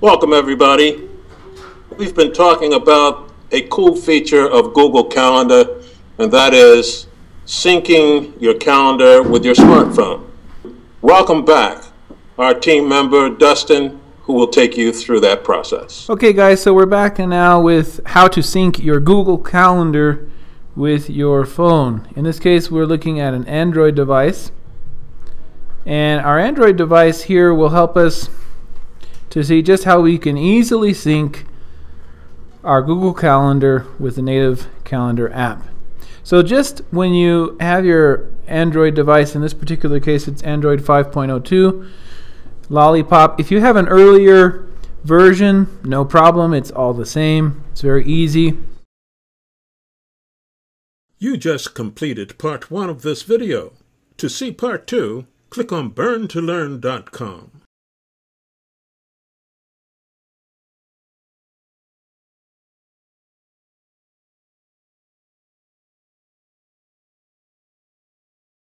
Welcome, everybody. We've been talking about a cool feature of Google Calendar, and that is syncing your calendar with your smartphone. Welcome back, our team member, Dustin, who will take you through that process. Okay, guys, so we're back now with how to sync your Google Calendar with your phone. In this case, we're looking at an Android device. And our Android device here will help us to see just how we can easily sync our Google Calendar with the native calendar app. So just when you have your Android device, in this particular case it's Android 5.02, Lollipop, if you have an earlier version, no problem, it's all the same, it's very easy. You just completed part one of this video. To see part two, click on burntolearn.com.